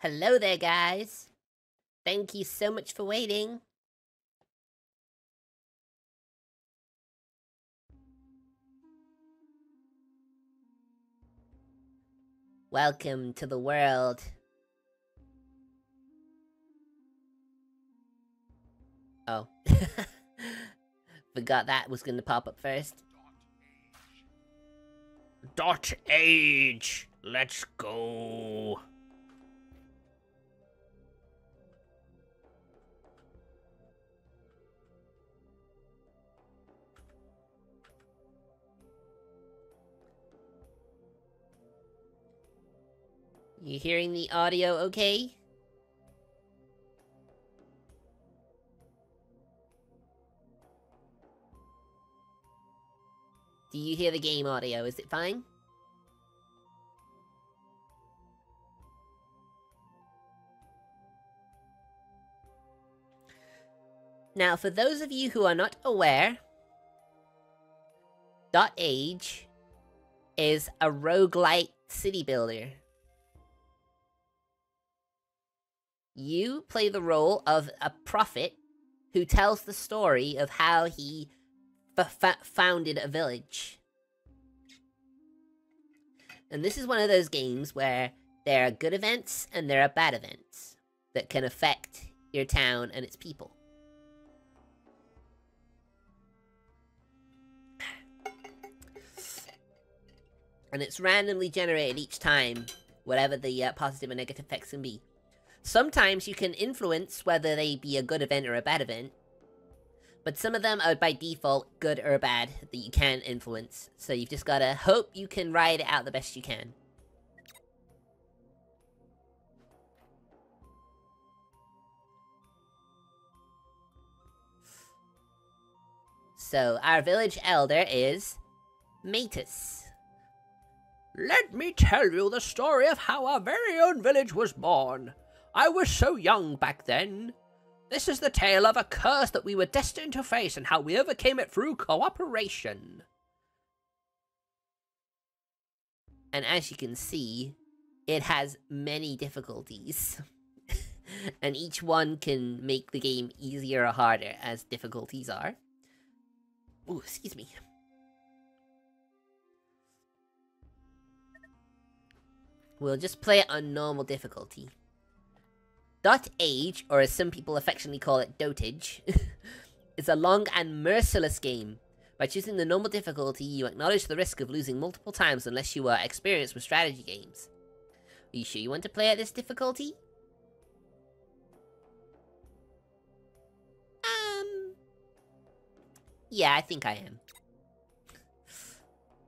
Hello there, guys. Thank you so much for waiting. Welcome to the world. Oh. Forgot that was gonna pop up first. Dot age. Let's go. You hearing the audio okay? Do you hear the game audio? Is it fine? Now, for those of you who are not aware, Age is a roguelite city builder. You play the role of a prophet who tells the story of how he founded a village. And this is one of those games where there are good events and there are bad events that can affect your town and its people. And it's randomly generated each time, whatever the uh, positive and negative effects can be. Sometimes you can influence whether they be a good event or a bad event, but some of them are by default good or bad that you can influence. So you've just gotta hope you can ride it out the best you can. So, our village elder is... Matus. Let me tell you the story of how our very own village was born. I was so young back then. This is the tale of a curse that we were destined to face and how we overcame it through cooperation. And as you can see, it has many difficulties. and each one can make the game easier or harder as difficulties are. Oh, excuse me. We'll just play it on normal difficulty. Dot Age, or as some people affectionately call it, Dotage, is a long and merciless game. By choosing the normal difficulty, you acknowledge the risk of losing multiple times unless you are experienced with strategy games. Are you sure you want to play at this difficulty? Um... Yeah, I think I am.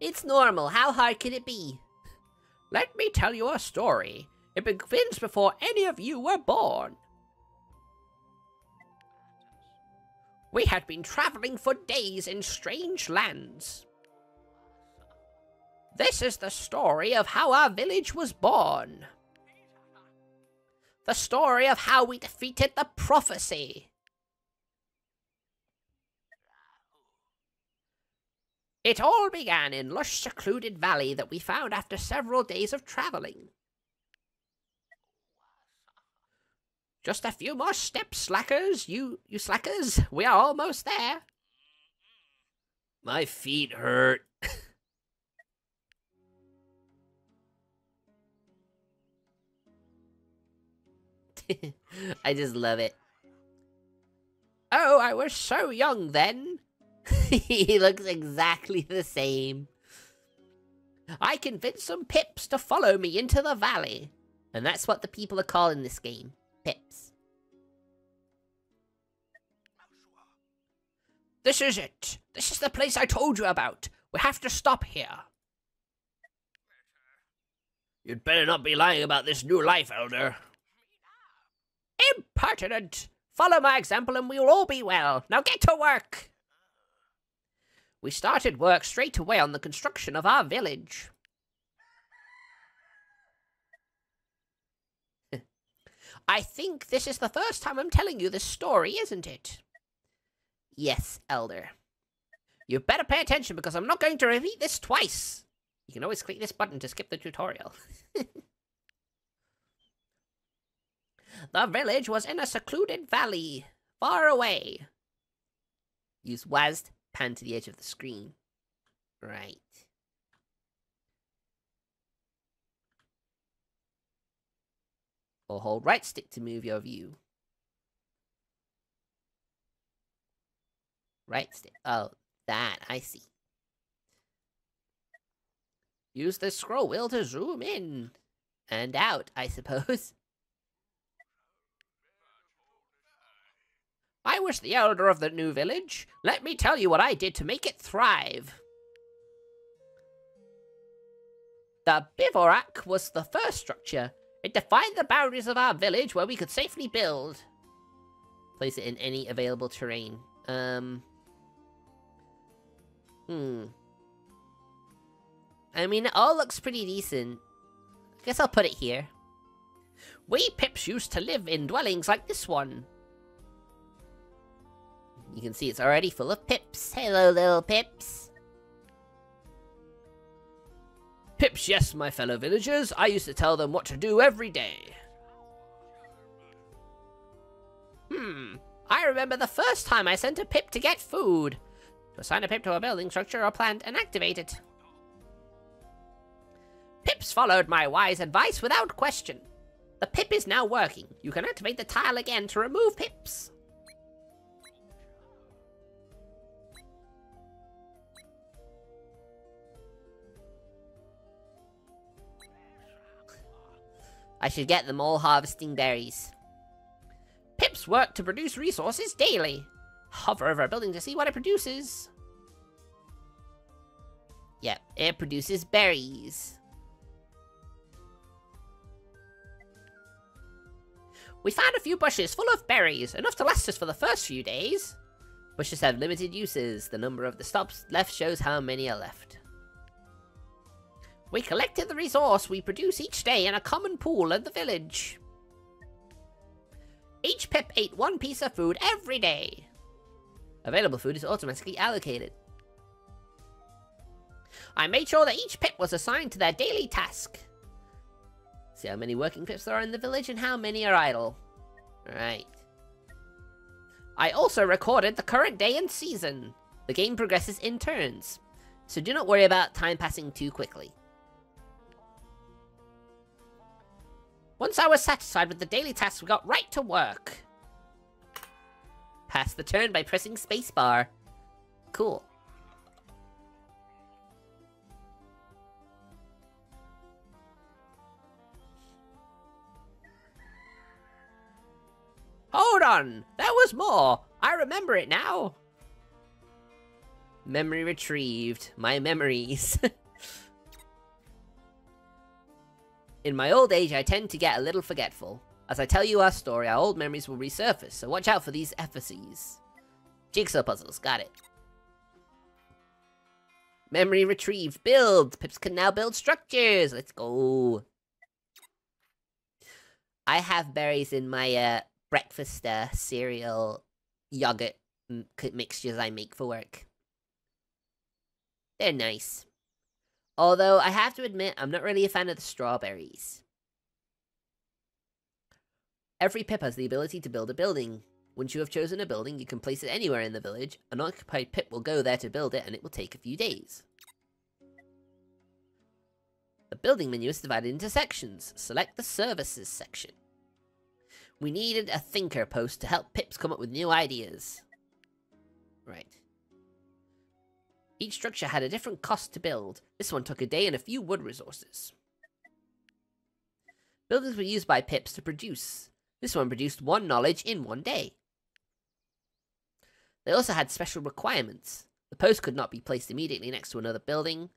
It's normal. How hard could it be? Let me tell you a story. It begins before any of you were born. We had been traveling for days in strange lands. This is the story of how our village was born. The story of how we defeated the prophecy. It all began in lush secluded valley that we found after several days of traveling. Just a few more steps, slackers. You, you slackers. We are almost there. My feet hurt. I just love it. Oh, I was so young then. he looks exactly the same. I convinced some pips to follow me into the valley. And that's what the people are calling this game. Pips. This is it. This is the place I told you about. We have to stop here. You'd better not be lying about this new life, Elder. Impertinent! Follow my example and we'll all be well. Now get to work! We started work straight away on the construction of our village. I think this is the first time I'm telling you this story, isn't it? Yes, Elder. You better pay attention because I'm not going to repeat this twice. You can always click this button to skip the tutorial. The village was in a secluded valley, far away. Use WASD, pan to the edge of the screen. Right. Or hold right stick to move your view. Right stick. Oh, that. I see. Use the scroll wheel to zoom in. And out, I suppose. I was the elder of the new village. Let me tell you what I did to make it thrive. The bivouac was the first structure. It defined the boundaries of our village where we could safely build. Place it in any available terrain. Um. Hmm. I mean, it all looks pretty decent. I Guess I'll put it here. We Pips used to live in dwellings like this one. You can see it's already full of Pips. Hello, little Pips. Pips, yes, my fellow villagers. I used to tell them what to do every day. Hmm. I remember the first time I sent a Pip to get food. To assign a Pip to a building structure or plant and activate it. Pips followed my wise advice without question. The Pip is now working. You can activate the tile again to remove Pips. I should get them all harvesting berries. Pips work to produce resources daily. Hover over a building to see what it produces. Yep, it produces berries. We found a few bushes full of berries, enough to last us for the first few days. Bushes have limited uses. The number of the stops left shows how many are left. We collected the resource we produce each day in a common pool in the village. Each Pip ate one piece of food every day. Available food is automatically allocated. I made sure that each Pip was assigned to their daily task. See how many working Pips there are in the village and how many are idle. Right. I also recorded the current day and season. The game progresses in turns, so do not worry about time passing too quickly. Once I was satisfied with the daily tasks, we got right to work. Pass the turn by pressing spacebar. Cool. Hold on! There was more! I remember it now! Memory retrieved. My memories. In my old age, I tend to get a little forgetful. As I tell you our story, our old memories will resurface, so watch out for these effigies. Jigsaw puzzles, got it. Memory retrieved. Build! Pips can now build structures! Let's go! I have berries in my uh, breakfast uh, cereal yogurt mixtures I make for work. They're nice. Although, I have to admit, I'm not really a fan of the strawberries. Every pip has the ability to build a building. Once you have chosen a building, you can place it anywhere in the village. An occupied pip will go there to build it, and it will take a few days. The building menu is divided into sections. Select the services section. We needed a thinker post to help pips come up with new ideas. Right. Each structure had a different cost to build. This one took a day and a few wood resources. Buildings were used by pips to produce. This one produced one knowledge in one day. They also had special requirements. The post could not be placed immediately next to another building.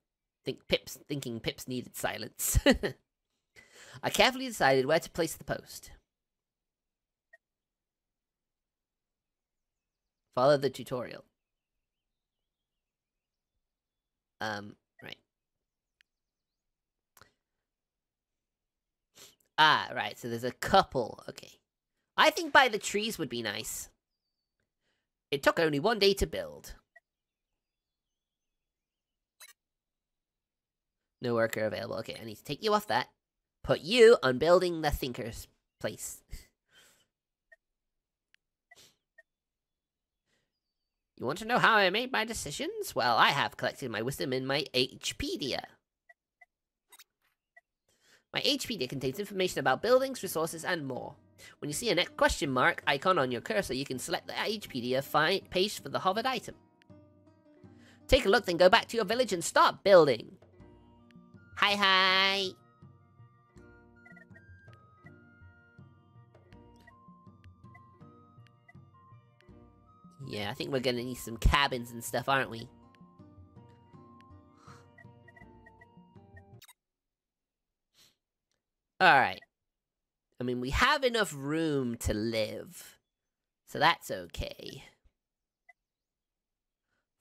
Think pips, thinking pips needed silence. I carefully decided where to place the post. Follow the tutorial. Um, right. Ah, right, so there's a couple. Okay. I think by the trees would be nice. It took only one day to build. No worker available. Okay, I need to take you off that. Put you on building the thinker's place. You want to know how I made my decisions? Well, I have collected my wisdom in my HPedia. My HPedia contains information about buildings, resources, and more. When you see a question mark icon on your cursor, you can select the HPedia page for the hovered item. Take a look, then go back to your village and start building. Hi, hi. Yeah, I think we're gonna need some cabins and stuff, aren't we? Alright. I mean, we have enough room to live. So that's okay.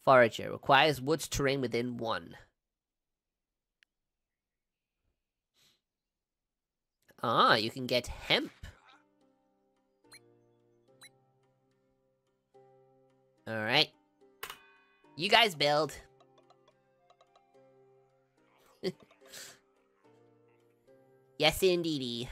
Forager requires woods terrain within one. Ah, you can get hemp. Alright. You guys build. yes, indeedy.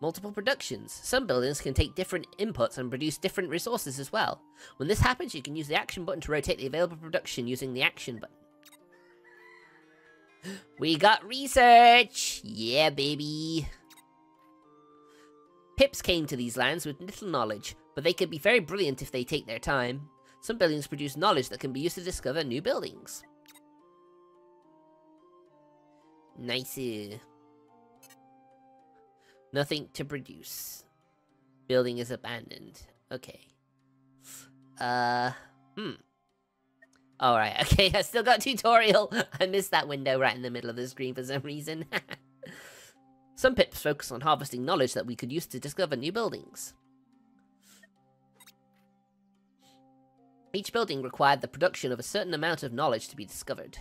Multiple productions. Some buildings can take different inputs and produce different resources as well. When this happens, you can use the action button to rotate the available production using the action button. We got research! Yeah, baby! Pips came to these lands with little knowledge, but they can be very brilliant if they take their time. Some buildings produce knowledge that can be used to discover new buildings. Nice. Nothing to produce. Building is abandoned. Okay. Uh, hmm. Alright, okay, I still got tutorial. I missed that window right in the middle of the screen for some reason. some pips focus on harvesting knowledge that we could use to discover new buildings. Each building required the production of a certain amount of knowledge to be discovered.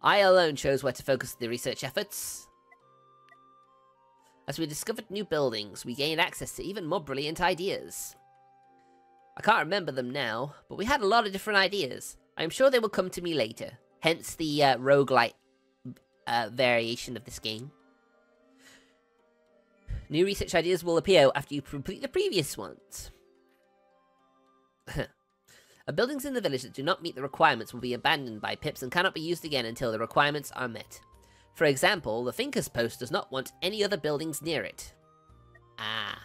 I alone chose where to focus the research efforts. As we discovered new buildings, we gained access to even more brilliant ideas. I can't remember them now, but we had a lot of different ideas. I am sure they will come to me later, hence the uh, roguelite uh, variation of this game. New research ideas will appear after you complete the previous ones. buildings in the village that do not meet the requirements will be abandoned by pips and cannot be used again until the requirements are met. For example, the Thinker's Post does not want any other buildings near it. Ah.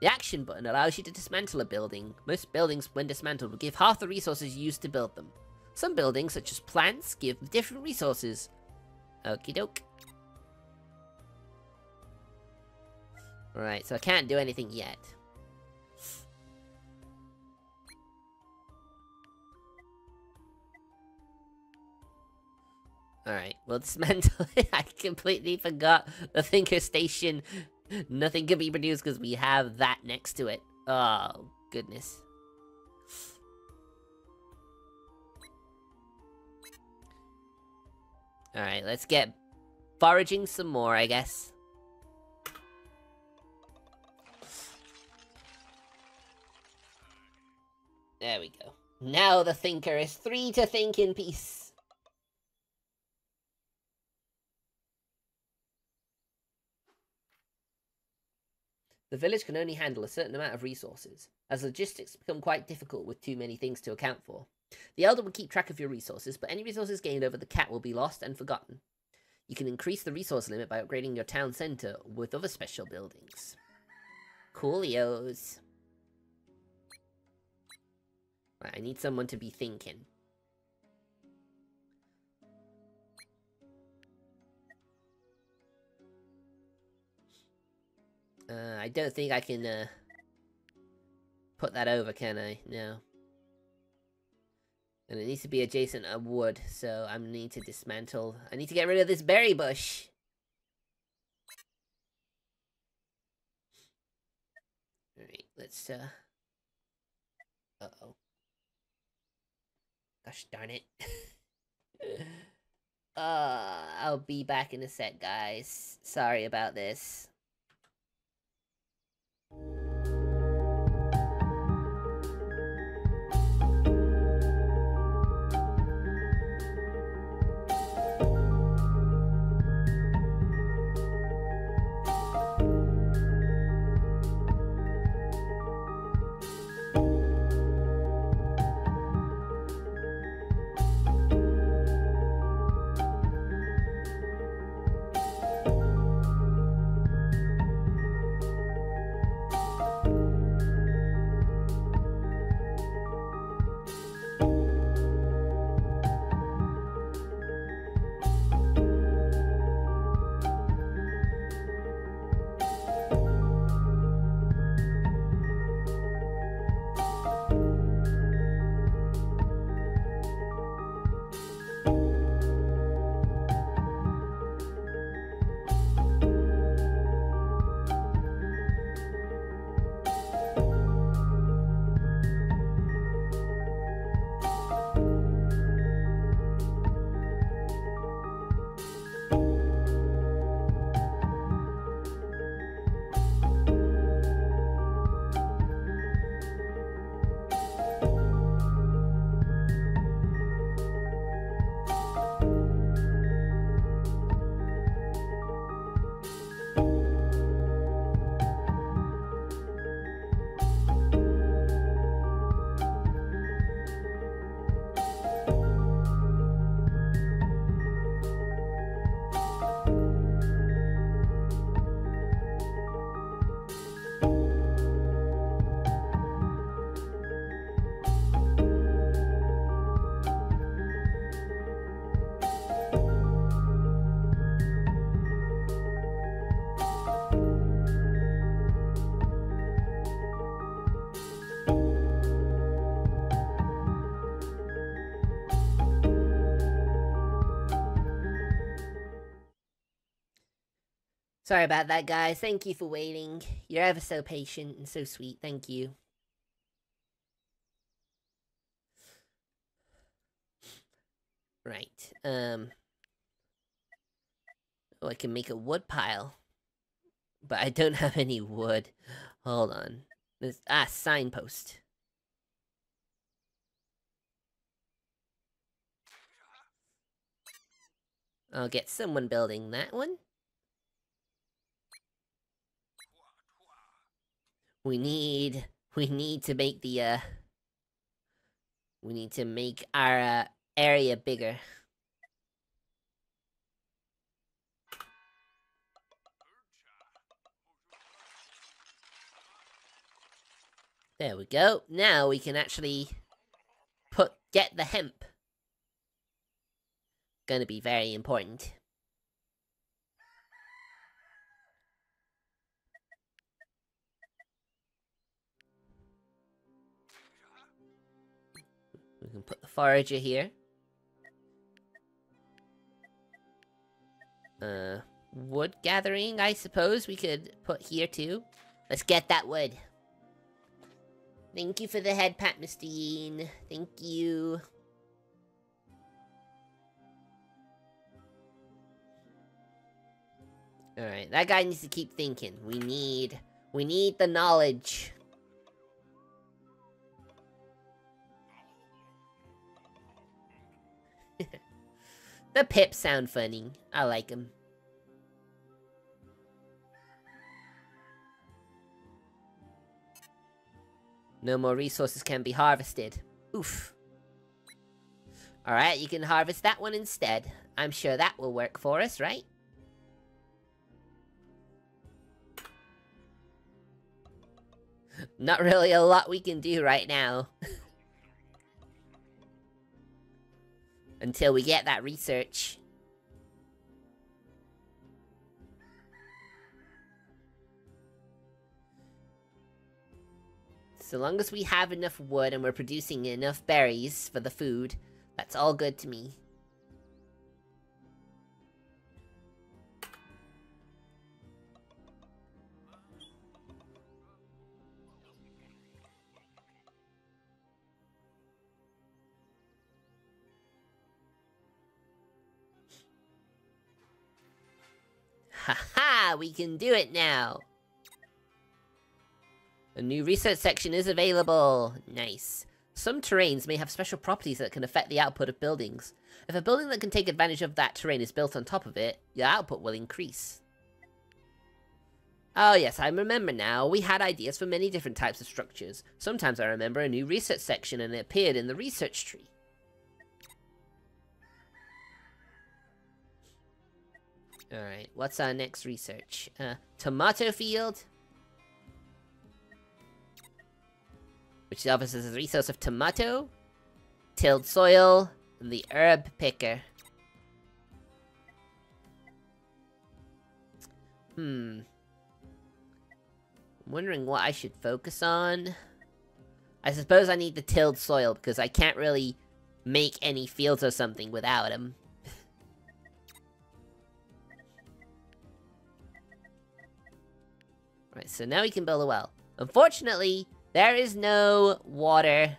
The action button allows you to dismantle a building. Most buildings, when dismantled, will give half the resources used to build them. Some buildings, such as plants, give different resources. Okie doke. Right, so I can't do anything yet. Alright, well dismantle it. I completely forgot the Thinker Station. Nothing can be produced because we have that next to it. Oh, goodness. Alright, let's get foraging some more, I guess. There we go. Now the Thinker is free to think in peace. The village can only handle a certain amount of resources, as logistics become quite difficult with too many things to account for. The Elder will keep track of your resources, but any resources gained over the cat will be lost and forgotten. You can increase the resource limit by upgrading your town center with other special buildings. Coolios. I need someone to be thinking. Uh, I don't think I can, uh, put that over, can I? No. And it needs to be adjacent to wood, so I need to dismantle. I need to get rid of this berry bush. Alright, let's, uh... Uh-oh. Gosh darn it. uh, I'll be back in a sec, guys. Sorry about this. Sorry about that, guys. Thank you for waiting. You're ever so patient and so sweet. Thank you. Right. Um. Oh, I can make a wood pile. But I don't have any wood. Hold on. There's, ah, signpost. I'll get someone building that one. We need, we need to make the, uh, we need to make our, uh, area bigger. There we go. Now we can actually put, get the hemp. Gonna be very important. Forager here. Uh, wood gathering, I suppose we could put here too. Let's get that wood. Thank you for the head pat, Mr. Yeen. Thank you. Alright, that guy needs to keep thinking. We need... We need the knowledge. The pips sound funny. I like them. No more resources can be harvested. Oof. Alright, you can harvest that one instead. I'm sure that will work for us, right? Not really a lot we can do right now. Until we get that research. So long as we have enough wood and we're producing enough berries for the food, that's all good to me. Haha, we can do it now! A new research section is available. Nice. Some terrains may have special properties that can affect the output of buildings. If a building that can take advantage of that terrain is built on top of it, your output will increase. Oh yes, I remember now. We had ideas for many different types of structures. Sometimes I remember a new research section and it appeared in the research tree. Alright, what's our next research? Uh, tomato field? which offers us a resource of tomato, tilled soil, and the herb picker. Hmm. I'm wondering what I should focus on. I suppose I need the tilled soil because I can't really make any fields or something without them. So now we can build a well. Unfortunately, there is no water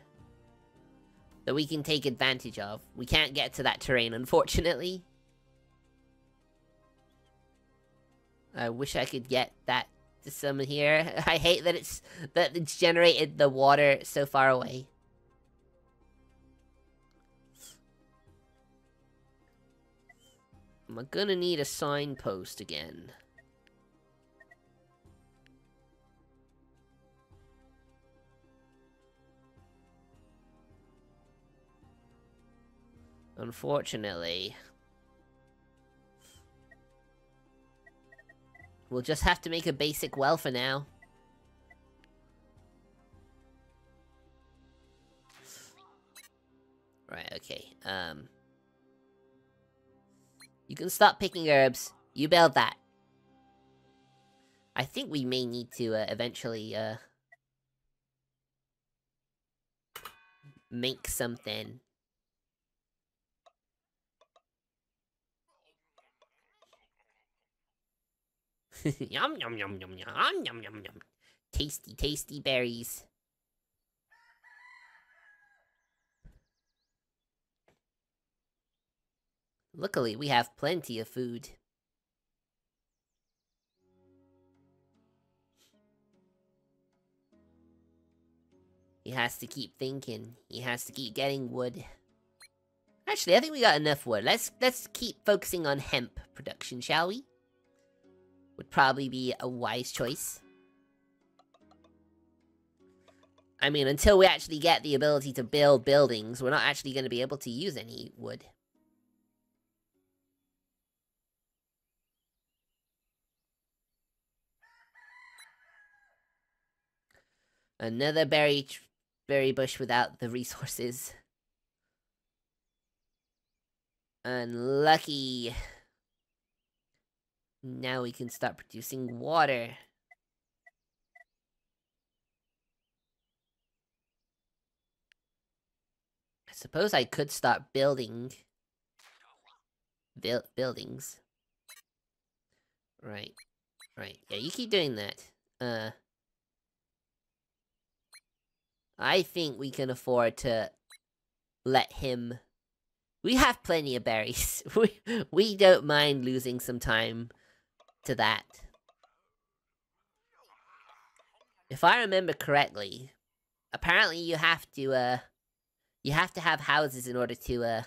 that we can take advantage of. We can't get to that terrain, unfortunately. I wish I could get that to some here. I hate that it's that it's generated the water so far away. I'm gonna need a signpost again. Unfortunately. We'll just have to make a basic well for now. Right, okay. Um... You can stop picking herbs. You build that. I think we may need to uh, eventually, uh... Make something. yum yum yum yum yum yum yum yum. Tasty, tasty berries. Luckily, we have plenty of food. He has to keep thinking. He has to keep getting wood. Actually, I think we got enough wood. Let's let's keep focusing on hemp production, shall we? Would probably be a wise choice. I mean, until we actually get the ability to build buildings, we're not actually going to be able to use any wood. Another berry berry bush without the resources. Unlucky. Now we can start producing water. I suppose I could start building build buildings. Right. Right. Yeah, you keep doing that. Uh I think we can afford to let him... We have plenty of berries. we, we don't mind losing some time to that. If I remember correctly, apparently you have to, uh... You have to have houses in order to, uh...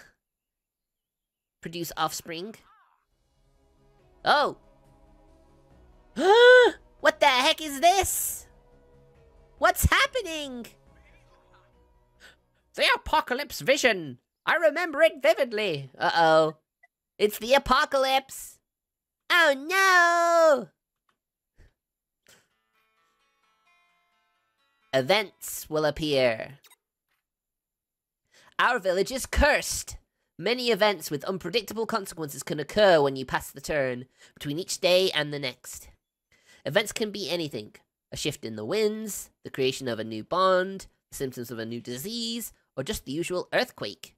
Produce offspring. Oh! what the heck is this? What's happening? The apocalypse vision! I remember it vividly! Uh-oh. It's the apocalypse! Oh no! Events will appear. Our village is cursed! Many events with unpredictable consequences can occur when you pass the turn, between each day and the next. Events can be anything. A shift in the winds, the creation of a new bond, symptoms of a new disease, or just the usual earthquake.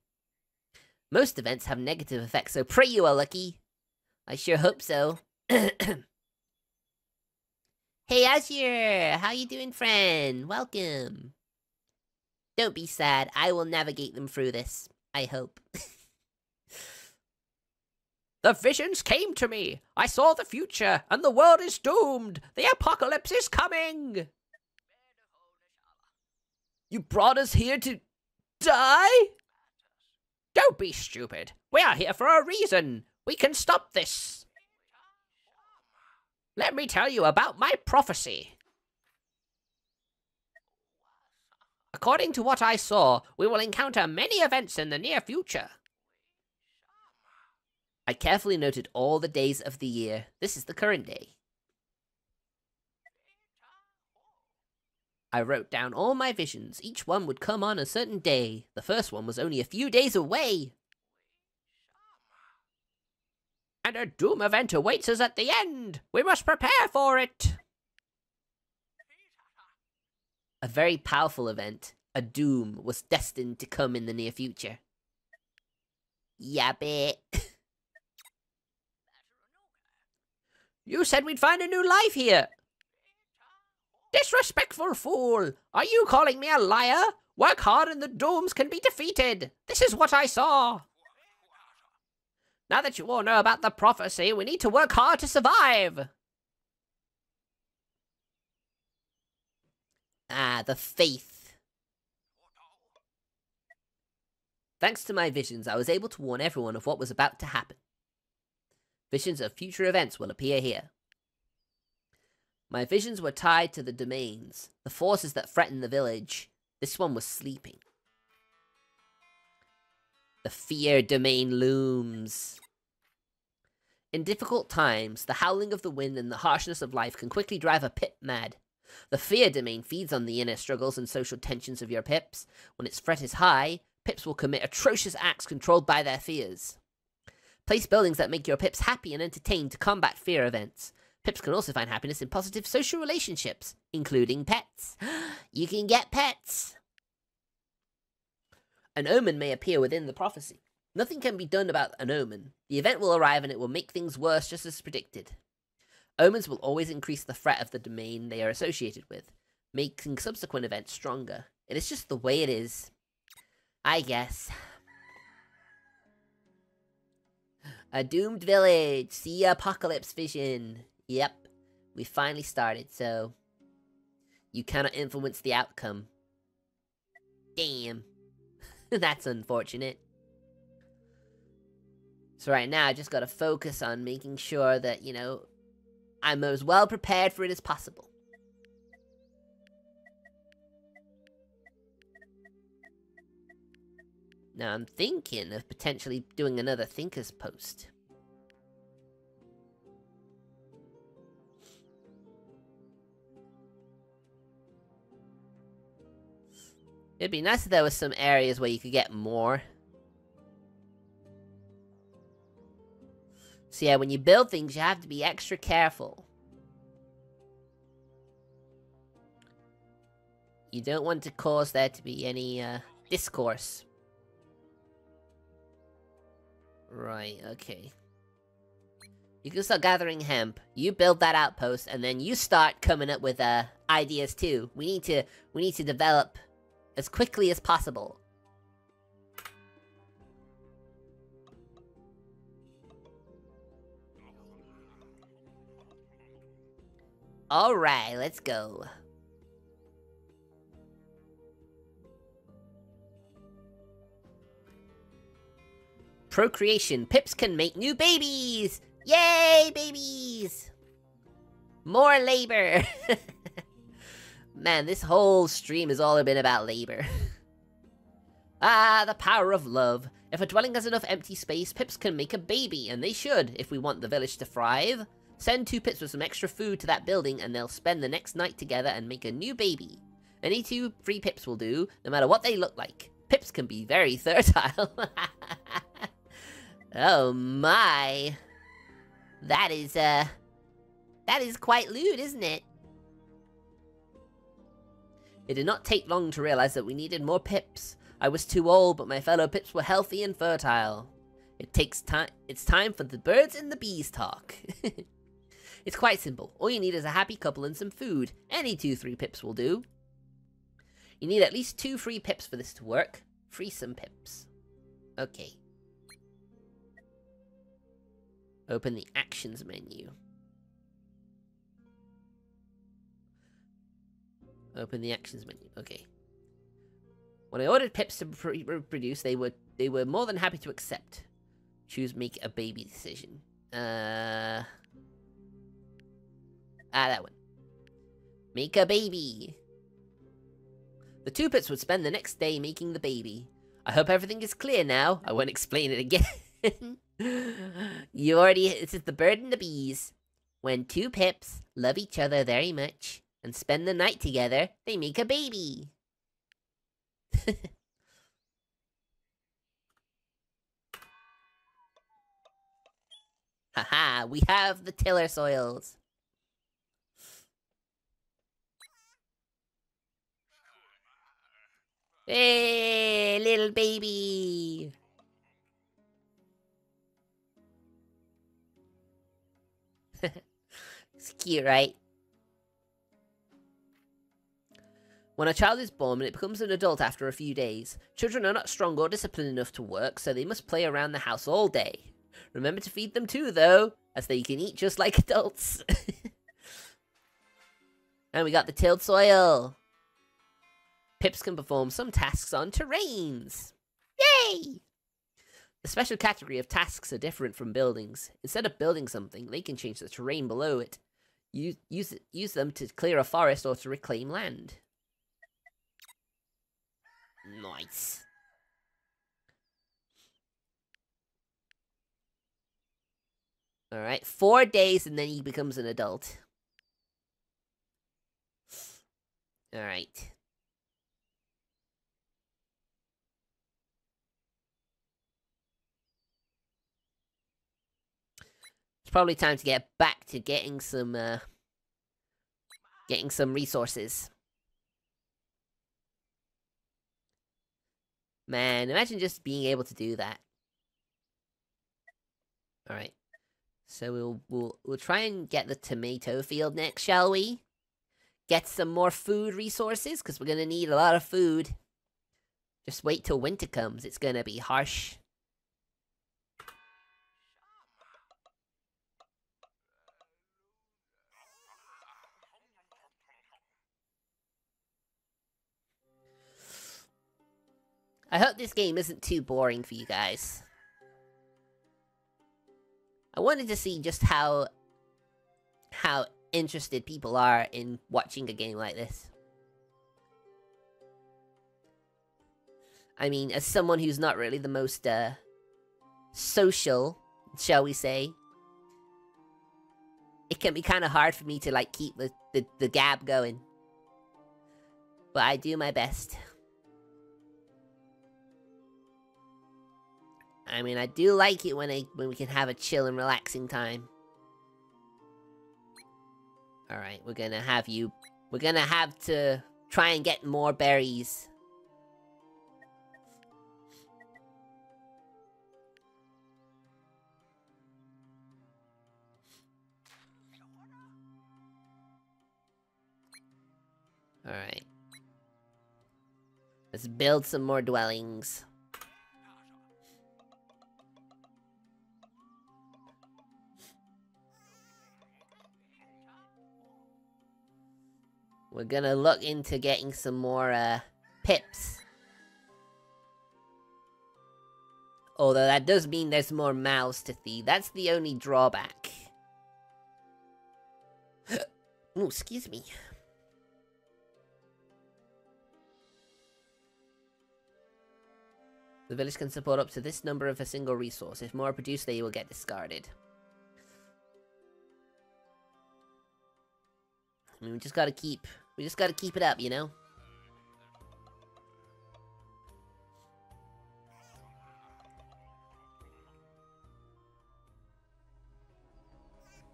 Most events have negative effects, so pray you are lucky. I sure hope so. hey Azure! How you doing, friend? Welcome. Don't be sad, I will navigate them through this. I hope. the visions came to me. I saw the future, and the world is doomed. The apocalypse is coming. You brought us here to die? Don't be stupid. We are here for a reason. We can stop this. Let me tell you about my prophecy. According to what I saw, we will encounter many events in the near future. I carefully noted all the days of the year. This is the current day. I wrote down all my visions. Each one would come on a certain day. The first one was only a few days away. And a doom event awaits us at the end. We must prepare for it. A very powerful event, a doom, was destined to come in the near future. Yabbit. you said we'd find a new life here. Disrespectful fool! Are you calling me a liar? Work hard and the dooms can be defeated. This is what I saw. Now that you all know about the prophecy, we need to work hard to survive. Ah, the faith. Thanks to my visions, I was able to warn everyone of what was about to happen. Visions of future events will appear here. My visions were tied to the domains, the forces that threatened the village. This one was sleeping. The fear domain looms. In difficult times, the howling of the wind and the harshness of life can quickly drive a pip mad. The fear domain feeds on the inner struggles and social tensions of your pips. When its threat is high, pips will commit atrocious acts controlled by their fears. Place buildings that make your pips happy and entertained to combat fear events. Pips can also find happiness in positive social relationships, including pets. you can get pets! An omen may appear within the prophecy. Nothing can be done about an omen. The event will arrive and it will make things worse just as predicted. Omens will always increase the threat of the domain they are associated with, making subsequent events stronger. It is just the way it is. I guess. A doomed village. See apocalypse vision. Yep. We finally started, so... You cannot influence the outcome. Damn. That's unfortunate. So right now, I just gotta focus on making sure that, you know, I'm as well prepared for it as possible. Now I'm thinking of potentially doing another Thinker's Post. It'd be nice if there was some areas where you could get more. So yeah, when you build things, you have to be extra careful. You don't want to cause there to be any, uh, discourse. Right, okay. You can start gathering hemp. You build that outpost, and then you start coming up with, uh, ideas too. We need to, we need to develop as quickly as possible. Alright, let's go. Procreation. Pips can make new babies! Yay, babies! More labor! Man, this whole stream has all been about labor. ah, the power of love. If a dwelling has enough empty space, pips can make a baby, and they should, if we want the village to thrive. Send two pips with some extra food to that building and they'll spend the next night together and make a new baby. Any two free pips will do, no matter what they look like. Pips can be very fertile. oh my. That is, uh... That is quite lewd, isn't it? It did not take long to realize that we needed more pips. I was too old, but my fellow pips were healthy and fertile. It takes time. It's time for the birds and the bees talk. It's quite simple. All you need is a happy couple and some food. Any two three pips will do. You need at least two free pips for this to work. Free some pips. Okay. Open the actions menu. Open the actions menu. Okay. When I ordered pips to reproduce, they were they were more than happy to accept. Choose make a baby decision. Uh Ah, that one. Make a baby. The two pits would spend the next day making the baby. I hope everything is clear now. I won't explain it again. you already... This is the bird and the bees. When two pips love each other very much and spend the night together, they make a baby. Haha, we have the tiller soils. Hey, little baby! it's cute, right? When a child is born and it becomes an adult after a few days, children are not strong or disciplined enough to work, so they must play around the house all day. Remember to feed them too, though, as they can eat just like adults. and we got the tilled soil. Pips can perform some tasks on terrains. Yay! The special category of tasks are different from buildings. Instead of building something, they can change the terrain below it. Use, use, use them to clear a forest or to reclaim land. Nice. Alright, four days and then he becomes an adult. Alright. It's probably time to get back to getting some, uh, getting some resources. Man, imagine just being able to do that. Alright. So we'll we'll we'll try and get the tomato field next, shall we? Get some more food resources because we're gonna need a lot of food. Just wait till winter comes. It's gonna be harsh. I hope this game isn't too boring for you guys. I wanted to see just how how interested people are in watching a game like this. I mean, as someone who's not really the most uh social, shall we say, it can be kind of hard for me to like keep the, the, the gab going. But I do my best. I mean, I do like it when I when we can have a chill and relaxing time. All right, we're gonna have you. We're gonna have to try and get more berries. All right. Let's build some more dwellings. We're gonna look into getting some more, uh, pips. Although that does mean there's more mouths to feed. That's the only drawback. oh, excuse me. The village can support up to this number of a single resource. If more are produced, they will get discarded. I mean, we just gotta keep... We just gotta keep it up, you know?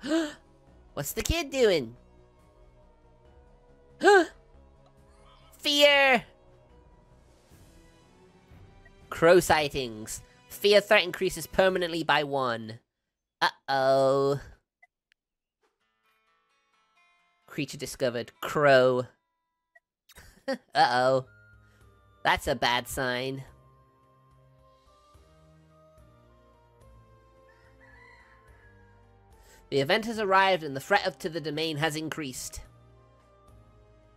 What's the kid doing? Huh Fear! Crow sightings. Fear threat increases permanently by one. Uh-oh. Creature discovered. Crow. Uh-oh. That's a bad sign. The event has arrived and the threat to the domain has increased.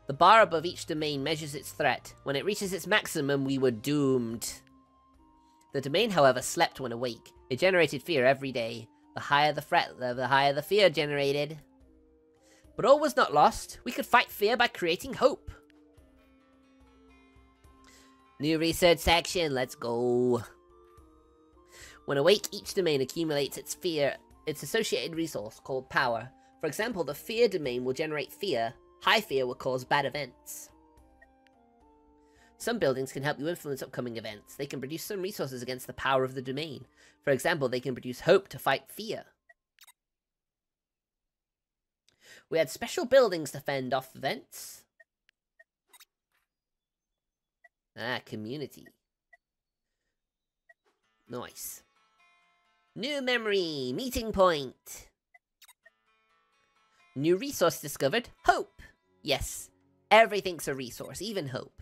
The bar above each domain measures its threat. When it reaches its maximum, we were doomed. The domain, however, slept when awake. It generated fear every day. The higher the threat, the higher the fear generated. But all was not lost. We could fight fear by creating hope. New research section, let's go. When awake, each domain accumulates its fear, its associated resource called power. For example, the fear domain will generate fear. High fear will cause bad events. Some buildings can help you influence upcoming events. They can produce some resources against the power of the domain. For example, they can produce hope to fight fear. We had special buildings to fend off events. Ah, community. Nice. New memory, meeting point. New resource discovered, hope. Yes, everything's a resource, even hope.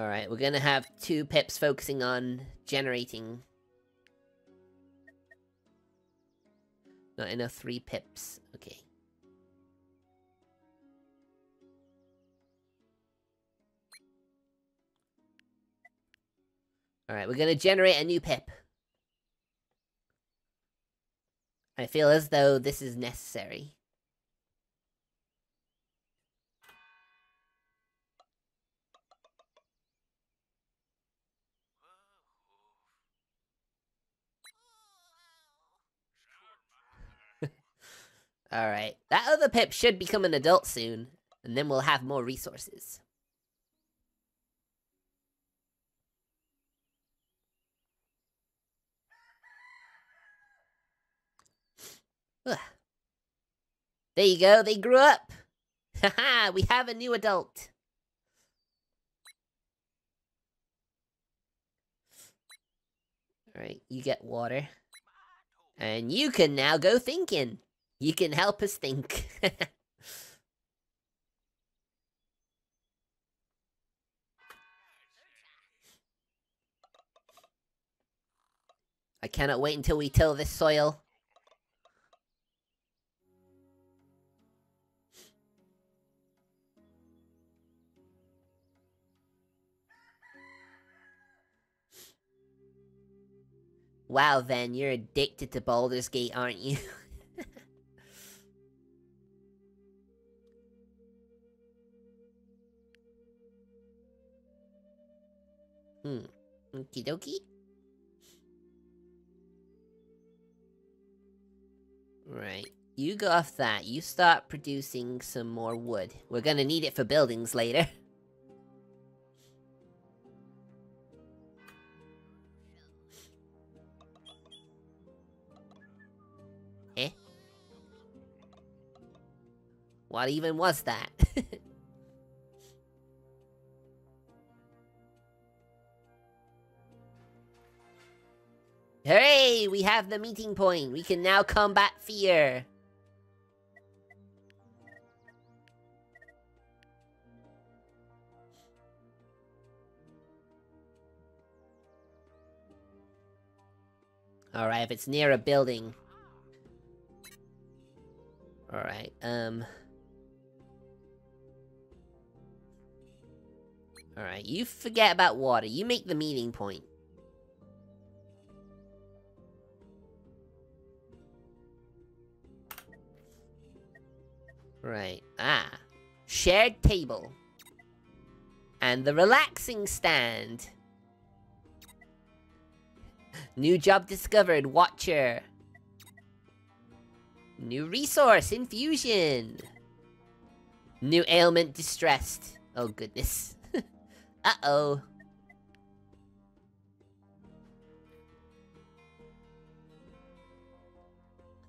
Alright, we're gonna have two pips focusing on generating. Not enough three pips. Okay. Alright, we're gonna generate a new pip. I feel as though this is necessary. Alright. That other pip should become an adult soon, and then we'll have more resources. Ugh. There you go, they grew up! Haha, we have a new adult! Alright, you get water. And you can now go thinking. You can help us think. I cannot wait until we till this soil. Wow, Ven, you're addicted to Baldur's Gate, aren't you? hmm. Okie dokie. Right. You go off that. You start producing some more wood. We're gonna need it for buildings later. eh? What even was that? Hooray! We have the meeting point. We can now combat fear. Alright, if it's near a building. Alright, um... Alright, you forget about water. You make the meeting point. Right. Ah. Shared table. And the relaxing stand. New job discovered, Watcher. New resource, Infusion. New ailment, Distressed. Oh goodness. Uh-oh.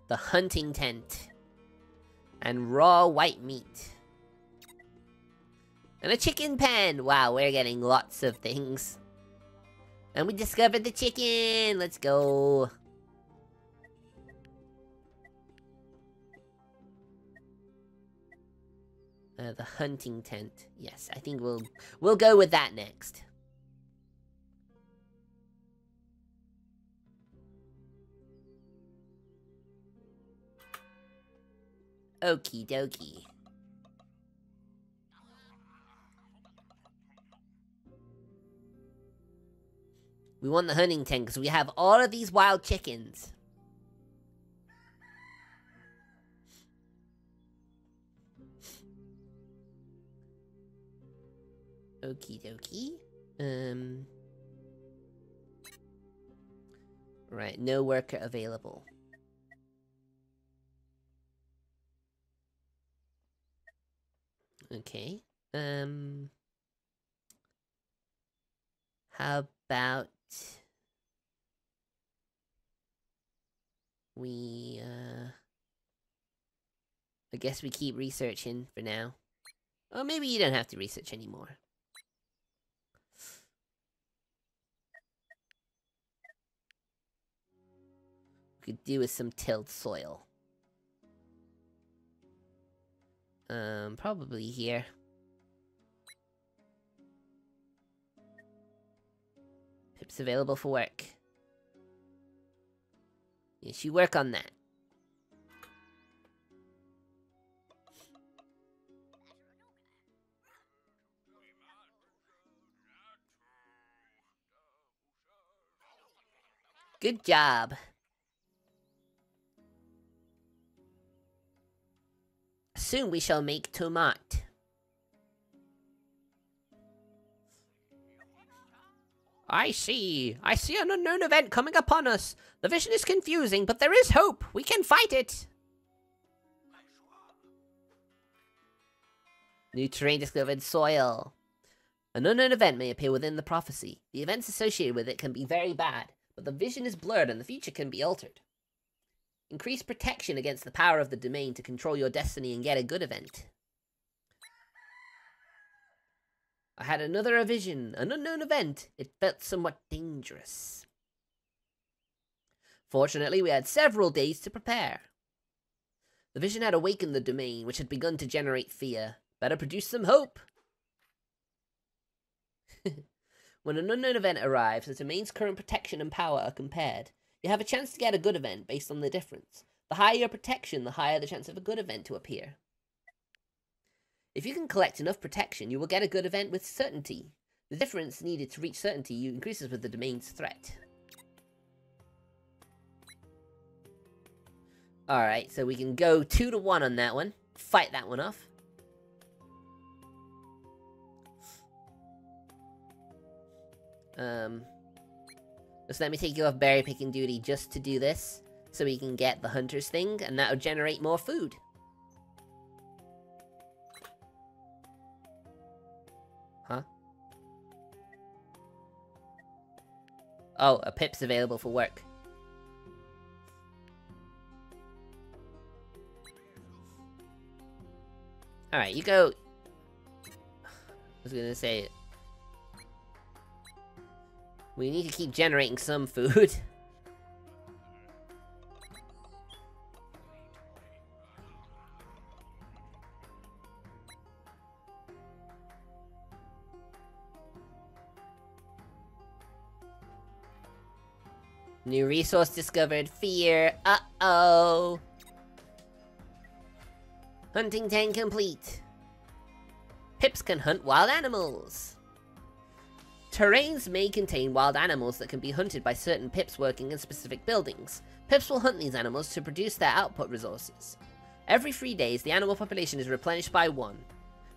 The hunting tent and raw white meat. And a chicken pen! Wow, we're getting lots of things. And we discovered the chicken! Let's go! Uh, the hunting tent. Yes, I think we'll we'll go with that next. Okie dokie. We want the hunting tent because we have all of these wild chickens. Okie dokie. Um. Right, no worker available. Okay. Um. How about we, uh. I guess we keep researching for now. Or maybe you don't have to research anymore. We could do with some tilled soil. Um, probably here. Pip's available for work. Yes, you work on that. Good job. Soon we shall make tomat. I see. I see an unknown event coming upon us. The vision is confusing, but there is hope. We can fight it. New terrain discovered soil. An unknown event may appear within the prophecy. The events associated with it can be very bad, but the vision is blurred and the future can be altered. Increase protection against the power of the domain to control your destiny and get a good event. I had another vision, an unknown event. It felt somewhat dangerous. Fortunately, we had several days to prepare. The vision had awakened the domain, which had begun to generate fear. Better produce some hope. when an unknown event arrives, the domain's current protection and power are compared. You have a chance to get a good event based on the difference. The higher your protection, the higher the chance of a good event to appear. If you can collect enough protection, you will get a good event with certainty. The difference needed to reach certainty increases with the domain's threat. Alright, so we can go 2 to 1 on that one. Fight that one off. Um, just let me take you off berry picking duty just to do this. So we can get the hunter's thing, and that'll generate more food. Huh? Oh, a pip's available for work. Alright, you go... I was gonna say... We need to keep generating some food. New resource discovered. Fear. Uh-oh. Hunting tent complete. Pips can hunt wild animals. Terrains may contain wild animals that can be hunted by certain pips working in specific buildings. Pips will hunt these animals to produce their output resources. Every three days, the animal population is replenished by one.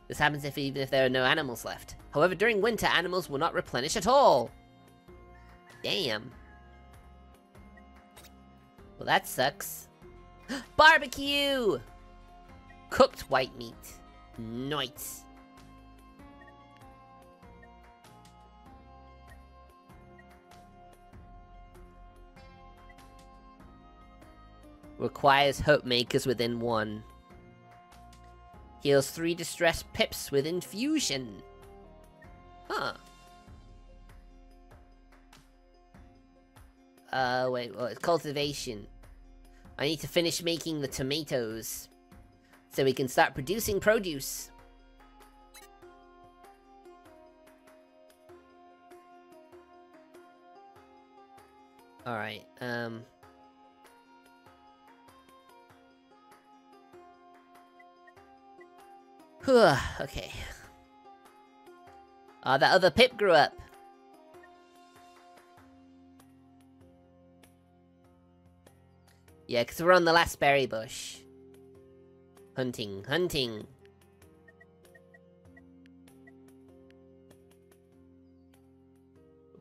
This happens if even if there are no animals left. However, during winter, animals will not replenish at all. Damn. Well, that sucks. Barbecue! Cooked white meat. Nice. Requires hope makers within one. Heals three distressed pips with infusion. Huh. Uh, wait, well, it's cultivation. I need to finish making the tomatoes. So we can start producing produce. Alright, um... Whew, okay. Ah, uh, that other pip grew up. Yeah, because we're on the last berry bush. Hunting, hunting.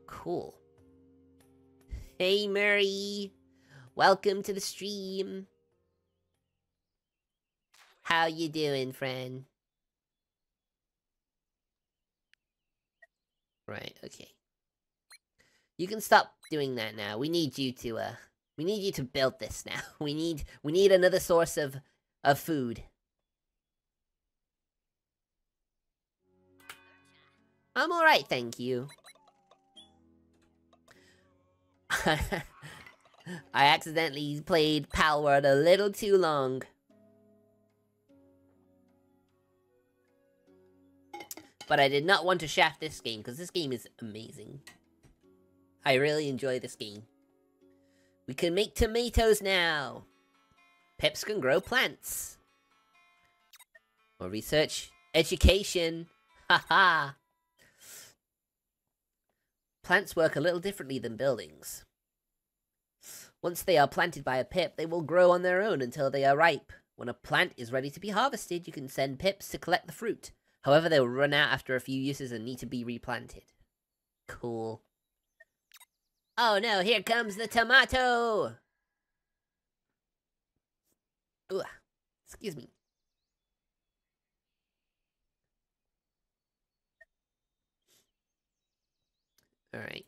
Cool. Hey, Murray. Welcome to the stream. How you doing, friend? Right, okay. You can stop doing that now. We need you to, uh, we need you to build this now. We need we need another source of of food. I'm alright, thank you. I accidentally played Palworld a little too long. But I did not want to shaft this game, because this game is amazing. I really enjoy this game. We can make tomatoes now. Pips can grow plants. More research. Education. Haha. Plants work a little differently than buildings. Once they are planted by a pip, they will grow on their own until they are ripe. When a plant is ready to be harvested, you can send pips to collect the fruit. However, they will run out after a few uses and need to be replanted. Cool. Oh no, here comes the tomato! Ooh, excuse me. Alright.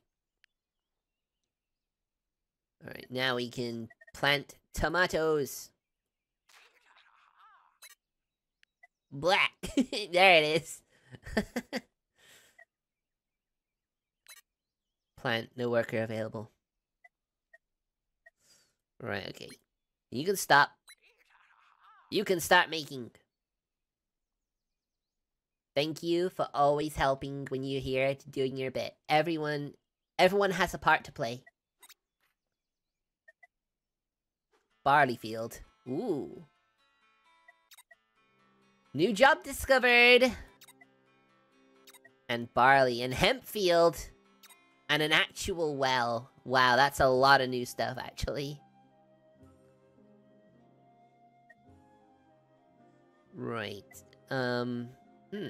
Alright, now we can plant tomatoes. Black! there it is. Plant, no worker available. Right, okay. You can stop. You can start making. Thank you for always helping when you're here doing your bit. Everyone everyone has a part to play. Barley field. Ooh. New job discovered! And barley and hemp field. And an actual well. Wow, that's a lot of new stuff, actually. Right. Um, hmm.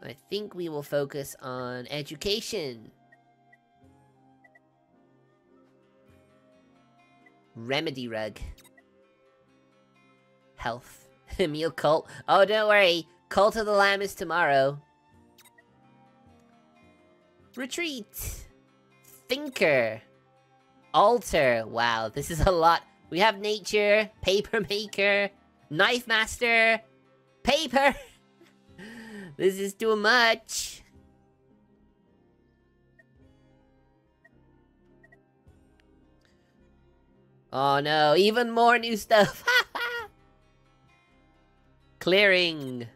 I think we will focus on education. Remedy rug. Health. Meal cult. Oh, don't worry. Cult of the Lamb is tomorrow. Retreat. Thinker. Altar. Wow, this is a lot. We have nature, paper maker, knife master, paper. this is too much. Oh no, even more new stuff. Clearing.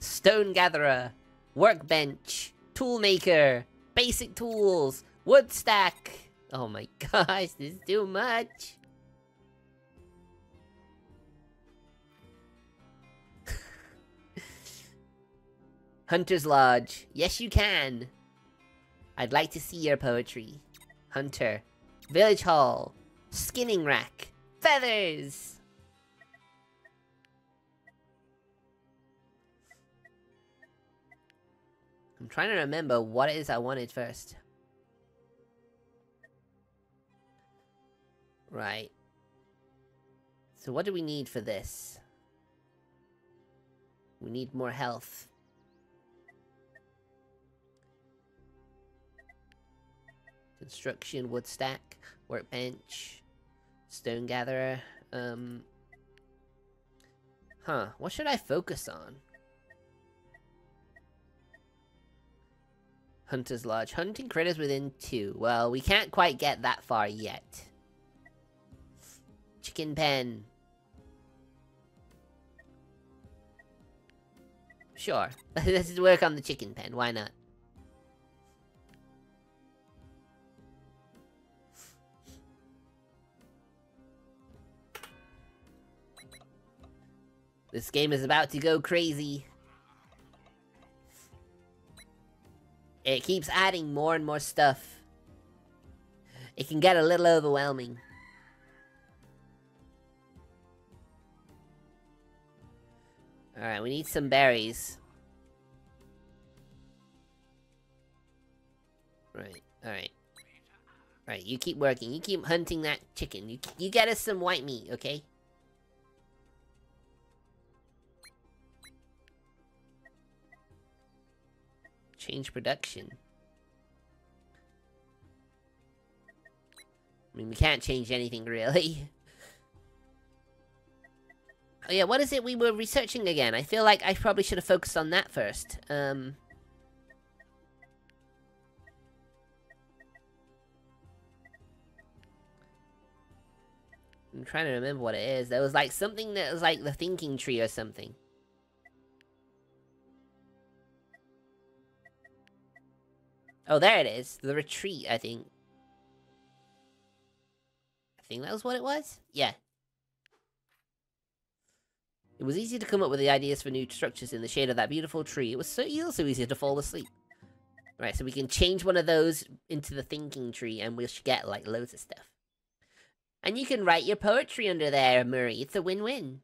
Stone gatherer. Workbench. Toolmaker. Basic tools. Wood stack. Oh my gosh, this is too much. Hunter's Lodge. Yes, you can. I'd like to see your poetry. Hunter. Village Hall. Skinning rack. Feathers! I'm trying to remember what it is I wanted first. Right. So what do we need for this? We need more health. Construction, wood stack, workbench, stone gatherer. Um. Huh. What should I focus on? Hunter's Lodge. Hunting critters within two. Well, we can't quite get that far yet. Chicken pen. Sure. Let's work on the chicken pen. Why not? This game is about to go crazy. It keeps adding more and more stuff. It can get a little overwhelming. Alright, we need some berries. Right, alright. Alright, you keep working. You keep hunting that chicken. You, you get us some white meat, okay? Change production. I mean, we can't change anything, really. oh yeah, what is it we were researching again? I feel like I probably should have focused on that first. Um... I'm trying to remember what it is. There was like something that was like the thinking tree or something. Oh, there it is. The retreat, I think. I think that was what it was? Yeah. It was easy to come up with the ideas for new structures in the shade of that beautiful tree. It was so also easy to fall asleep. Right, so we can change one of those into the thinking tree and we'll get, like, loads of stuff. And you can write your poetry under there, Murray. It's a win-win.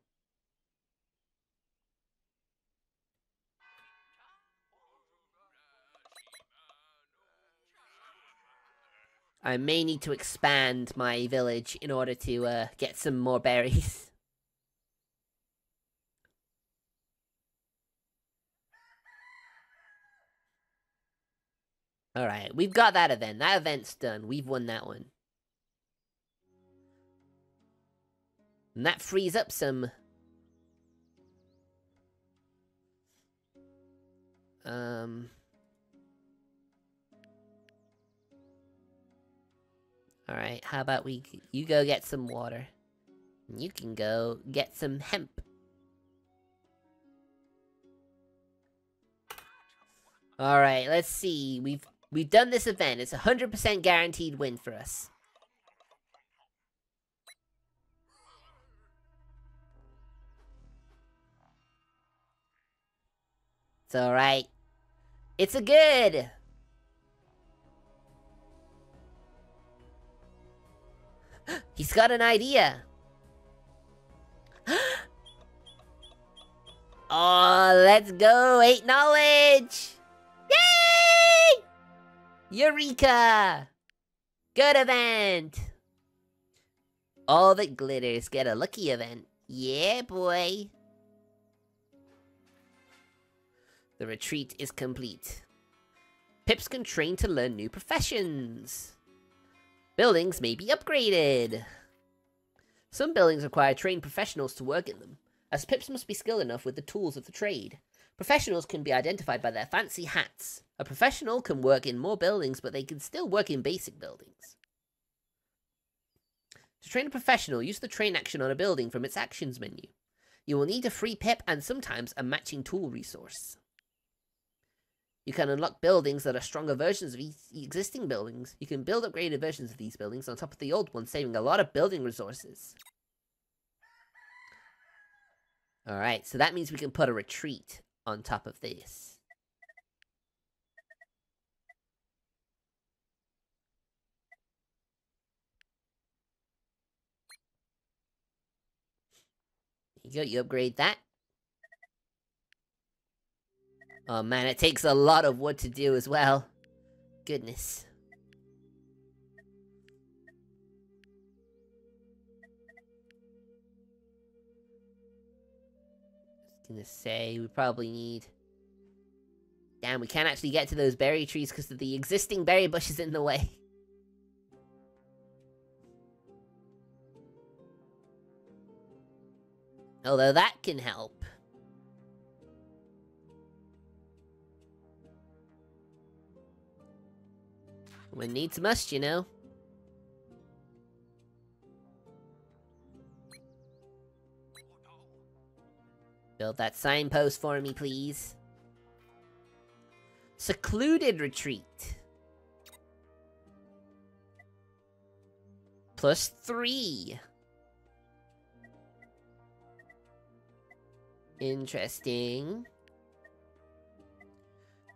I may need to expand my village in order to uh, get some more berries. Alright, we've got that event. That event's done. We've won that one. And that frees up some... Um... Alright, how about we... You go get some water. You can go get some hemp. Alright, let's see. We've we've done this event. It's a 100% guaranteed win for us. It's alright. It's a good! He's got an idea! oh, let's go! Eight knowledge! Yay! Eureka! Good event! All that glitters get a lucky event. Yeah, boy. The retreat is complete. Pips can train to learn new professions. Buildings may be upgraded. Some buildings require trained professionals to work in them, as Pips must be skilled enough with the tools of the trade. Professionals can be identified by their fancy hats. A professional can work in more buildings, but they can still work in basic buildings. To train a professional, use the train action on a building from its actions menu. You will need a free pip and sometimes a matching tool resource. You can unlock buildings that are stronger versions of existing buildings. You can build upgraded versions of these buildings on top of the old ones, saving a lot of building resources. Alright, so that means we can put a retreat on top of this. you go, you upgrade that. Oh man, it takes a lot of wood to do as well. Goodness. gonna say we probably need damn we can't actually get to those berry trees because of the existing berry bushes in the way although that can help When needs must, you know. Build that signpost for me, please. Secluded retreat. Plus three. Interesting.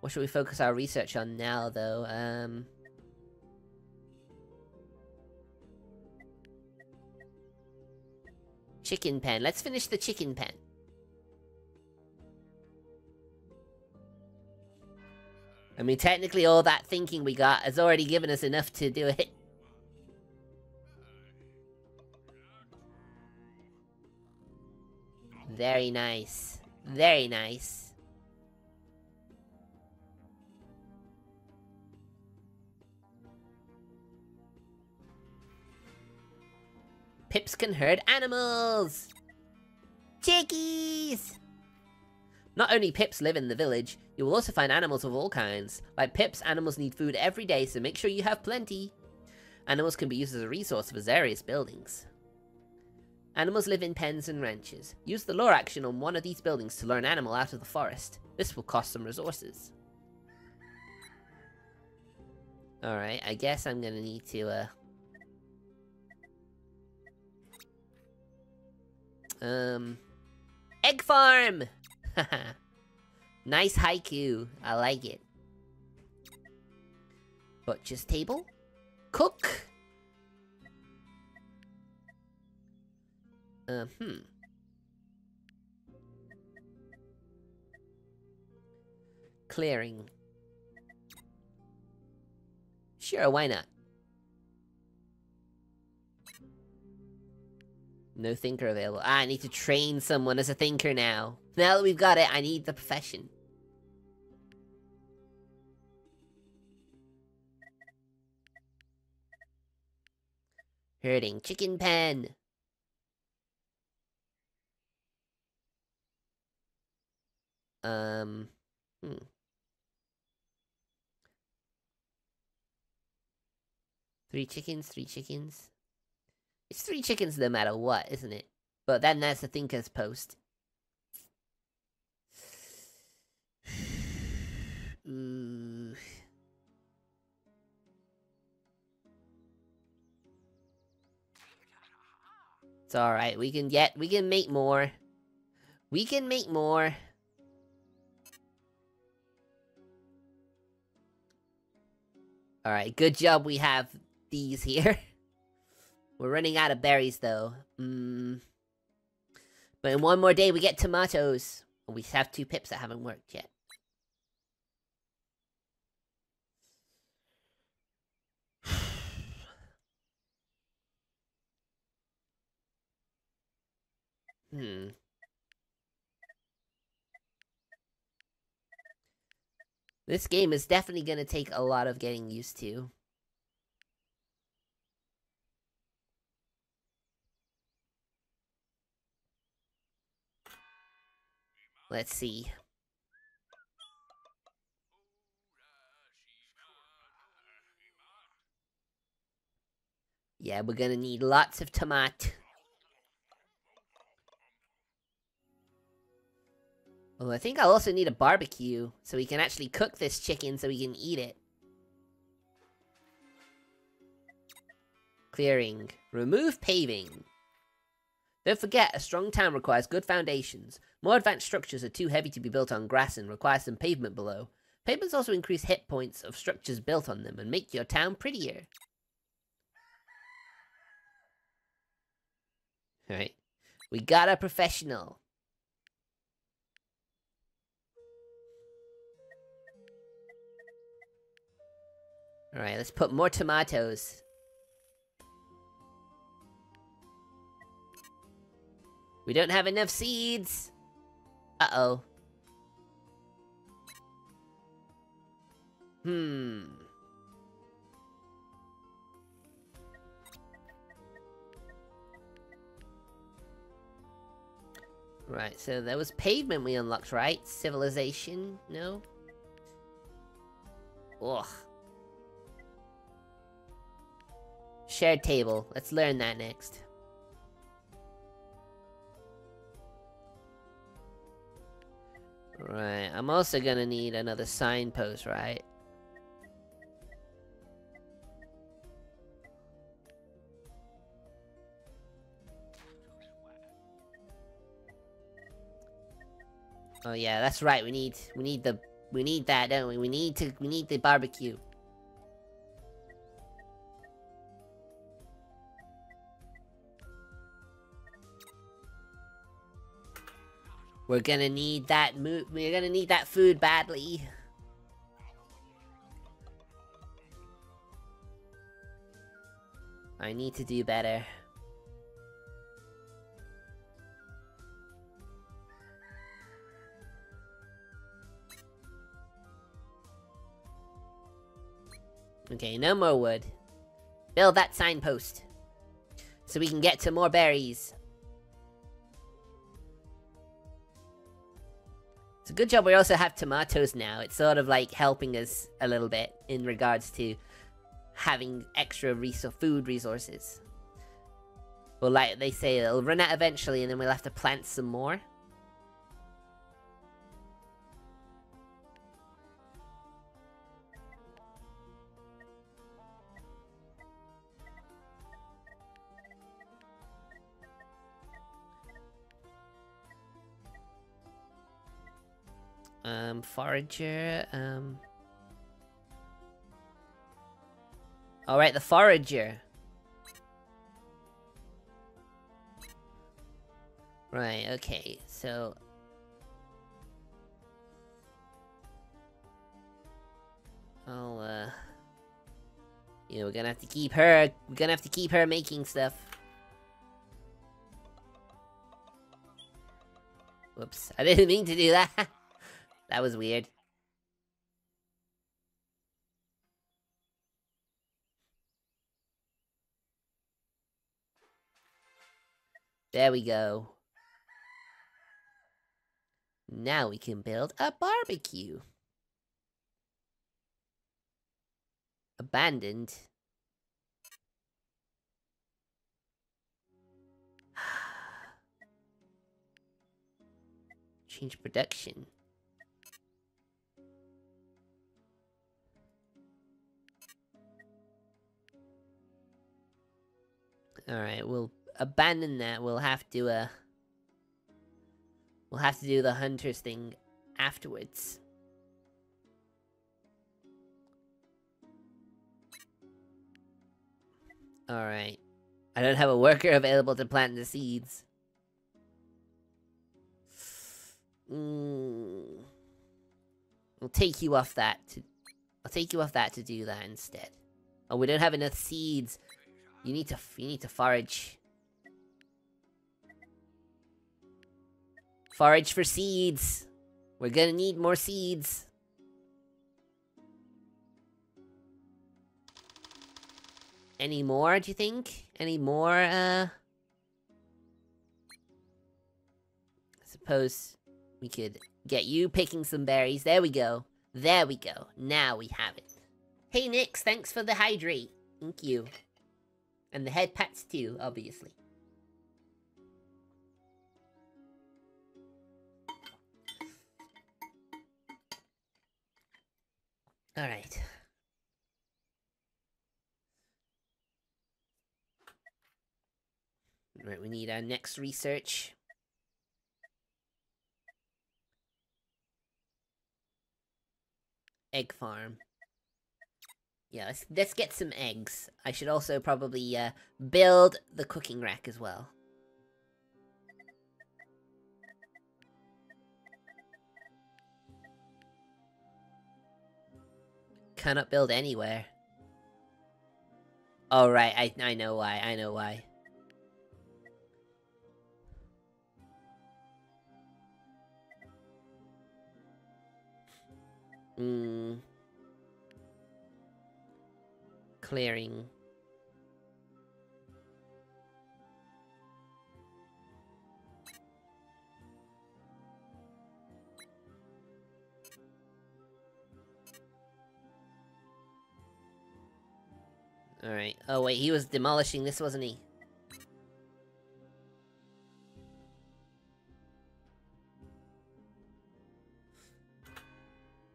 What should we focus our research on now, though? Um... Chicken pen. Let's finish the chicken pen. I mean, technically all that thinking we got has already given us enough to do it. Very nice. Very nice. Pips can herd animals! Chickies! Not only Pips live in the village, you will also find animals of all kinds. Like Pips, animals need food every day, so make sure you have plenty. Animals can be used as a resource for various buildings. Animals live in pens and ranches. Use the lure action on one of these buildings to lure an animal out of the forest. This will cost some resources. Alright, I guess I'm gonna need to, uh, Um, egg farm! nice haiku. I like it. Butcher's table. Cook! Uh, hmm. Clearing. Sure, why not? No thinker available. Ah, I need to train someone as a thinker now. Now that we've got it, I need the profession. Herding chicken pen. Um, hmm. Three chickens, three chickens. It's three chickens no matter what, isn't it? But then there's the thinker's post. Ooh. It's alright, we can get we can make more. We can make more. Alright, good job we have these here. We're running out of berries, though. Mm. But in one more day, we get tomatoes. We have two pips that haven't worked yet. hmm. This game is definitely going to take a lot of getting used to. Let's see. Yeah, we're gonna need lots of tomato. Oh, I think I'll also need a barbecue, so we can actually cook this chicken so we can eat it. Clearing. Remove paving. Don't forget, a strong town requires good foundations. More advanced structures are too heavy to be built on grass and require some pavement below. Pavements also increase hit points of structures built on them and make your town prettier. Alright. We got a professional. Alright, let's put more tomatoes. We don't have enough seeds! Uh-oh. Hmm. Right, so there was pavement we unlocked, right? Civilization? No? Ugh. Shared table. Let's learn that next. Right, I'm also gonna need another signpost, right? Oh yeah, that's right. We need we need the we need that, don't we? We need to we need the barbecue. We're gonna need that mo- we're gonna need that food badly. I need to do better. Okay, no more wood. Build that signpost. So we can get to more berries. It's a good job we also have tomatoes now. It's sort of like helping us a little bit in regards to having extra res food resources. Well, like they say, it'll run out eventually and then we'll have to plant some more. Um, forager, um... Alright, the forager. Right, okay, so... I'll, uh... You know, we're gonna have to keep her... We're gonna have to keep her making stuff. Whoops, I didn't mean to do that. That was weird. There we go. Now we can build a barbecue. Abandoned. Change production. Alright, we'll abandon that. We'll have to, uh... We'll have to do the hunters thing afterwards. Alright. I don't have a worker available to plant the seeds. Mm. I'll take you off that to... I'll take you off that to do that instead. Oh, we don't have enough seeds. You need to... You need to forage. Forage for seeds. We're gonna need more seeds. Any more, do you think? Any more, uh... I suppose we could get you picking some berries. There we go. There we go. Now we have it. Hey, Nix, thanks for the hydrate. Thank you. And the head pats too, obviously. Alright. Right, we need our next research. Egg farm. Yeah, let's, let's get some eggs. I should also probably uh, build the cooking rack as well. Cannot build anywhere. Oh, right, I, I know why, I know why. Hmm. Clearing. Alright. Oh wait, he was demolishing this, wasn't he?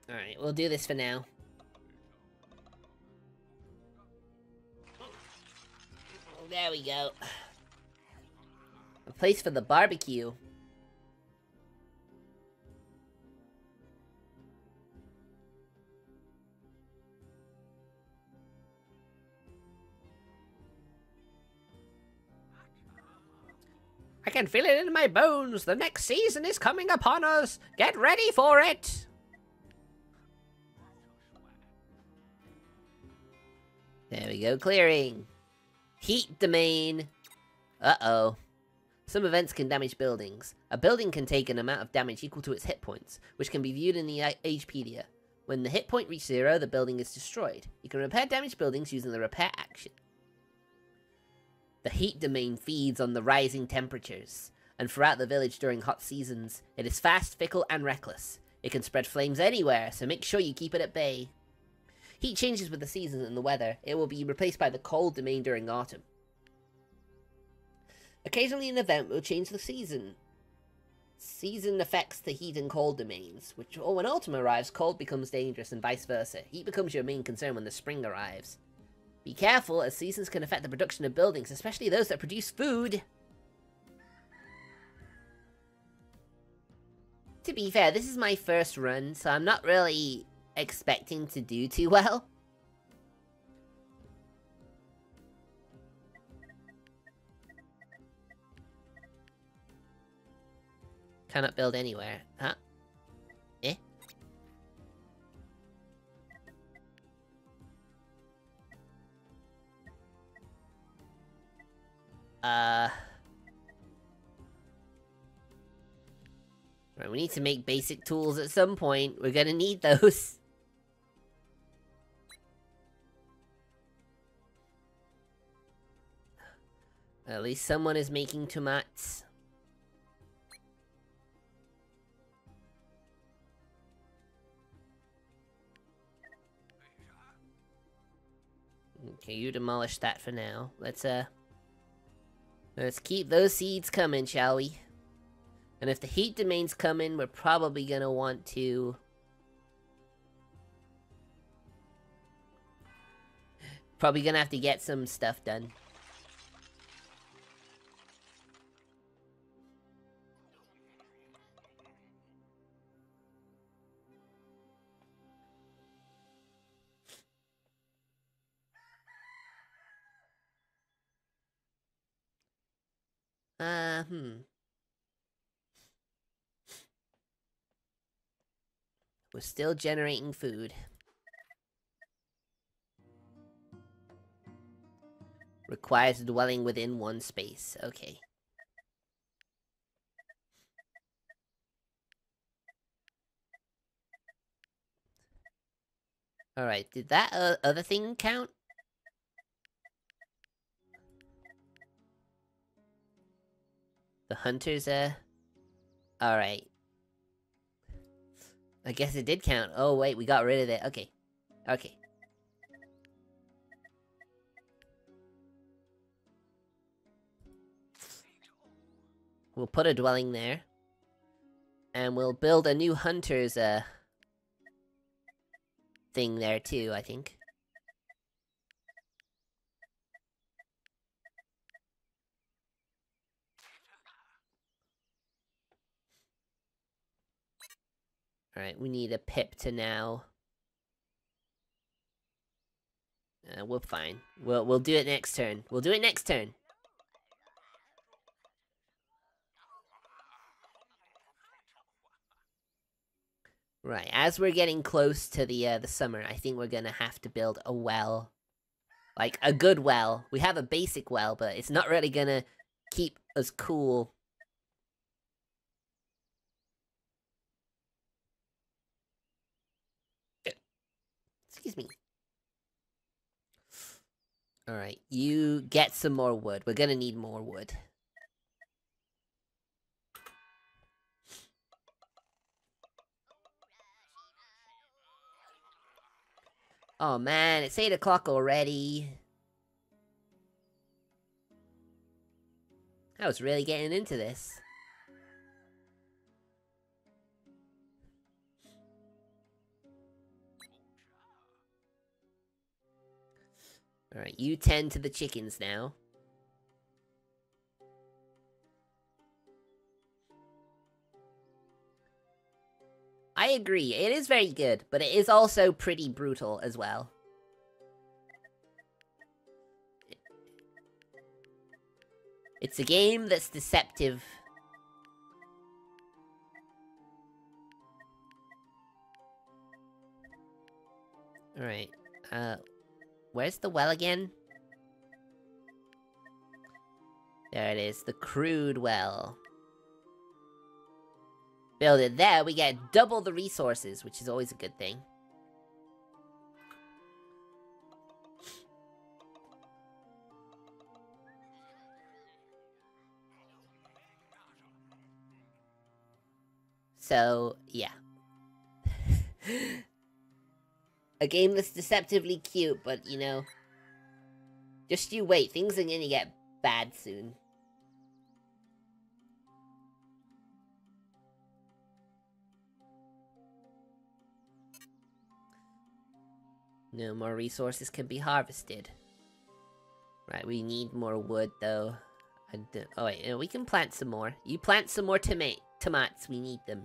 Alright, we'll do this for now. There we go. A place for the barbecue. I can feel it in my bones. The next season is coming upon us. Get ready for it. There we go, clearing. Heat domain. Uh-oh. Some events can damage buildings. A building can take an amount of damage equal to its hit points, which can be viewed in the Agepedia. When the hit point reaches zero, the building is destroyed. You can repair damaged buildings using the repair action. The heat domain feeds on the rising temperatures, and throughout the village during hot seasons, it is fast, fickle, and reckless. It can spread flames anywhere, so make sure you keep it at bay. Heat changes with the seasons and the weather. It will be replaced by the cold domain during autumn. Occasionally an event will change the season. Season affects the heat and cold domains, which or when autumn arrives, cold becomes dangerous and vice versa. Heat becomes your main concern when the spring arrives. Be careful, as seasons can affect the production of buildings, especially those that produce food. To be fair, this is my first run, so I'm not really expecting to do too well. Cannot build anywhere. Huh? Eh? Uh... Right, we need to make basic tools at some point. We're gonna need those. least someone is making tomats. Okay, you demolish that for now. Let's, uh... Let's keep those seeds coming, shall we? And if the heat domains come in, we're probably gonna want to... Probably gonna have to get some stuff done. Hmm. We're still generating food. Requires dwelling within one space. Okay. Alright, did that uh, other thing count? The hunters, uh... Alright. I guess it did count. Oh, wait, we got rid of it. Okay. Okay. We'll put a dwelling there. And we'll build a new hunter's, uh... Thing there, too, I think. Alright, we need a pip to now. Uh, we're fine. We'll, we'll do it next turn. We'll do it next turn. Right, as we're getting close to the uh, the summer, I think we're gonna have to build a well. Like, a good well. We have a basic well, but it's not really gonna keep us cool Excuse me. Alright, you get some more wood. We're gonna need more wood. Oh man, it's 8 o'clock already. I was really getting into this. Alright, you tend to the chickens now. I agree, it is very good, but it is also pretty brutal as well. It's a game that's deceptive. Alright, uh, Where's the well again? There it is, the crude well. Build it there, we get double the resources, which is always a good thing. So, yeah. a game that's deceptively cute, but you know, just you wait, things are gonna get bad soon. No more resources can be harvested. Right, we need more wood though. Oh wait, we can plant some more. You plant some more toma tomatoes, we need them.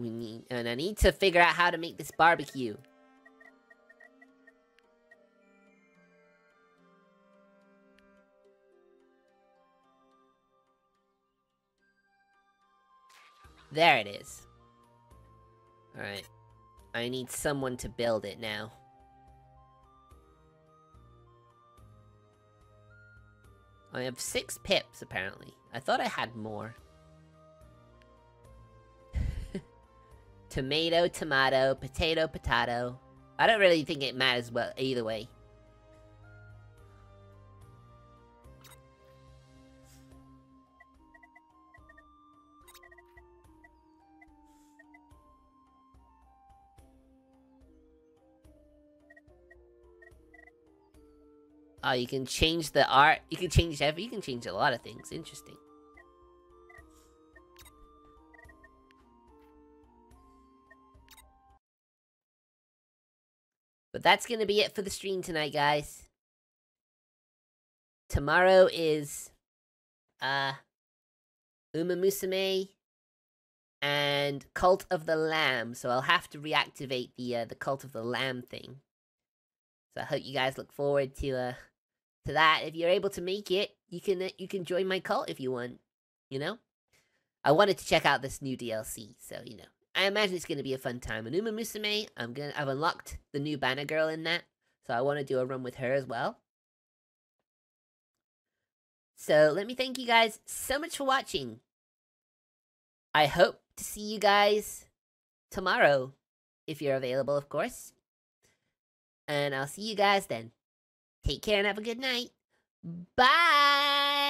We need, and I need to figure out how to make this barbecue. There it is. Alright. I need someone to build it now. I have six pips, apparently. I thought I had more. Tomato, tomato, potato, potato. I don't really think it matters well either way. Oh, you can change the art. You can change every. You can change a lot of things. Interesting. But that's gonna be it for the stream tonight, guys. Tomorrow is uh Uma Musume and Cult of the Lamb, so I'll have to reactivate the uh, the Cult of the Lamb thing. So I hope you guys look forward to uh to that. If you're able to make it, you can uh, you can join my cult if you want. You know, I wanted to check out this new DLC, so you know, I imagine it's gonna be a fun time. And Uma Musume, I'm gonna I've unlocked the new banner girl in that, so I want to do a run with her as well. So let me thank you guys so much for watching. I hope to see you guys tomorrow, if you're available, of course. And I'll see you guys then. Take care and have a good night. Bye!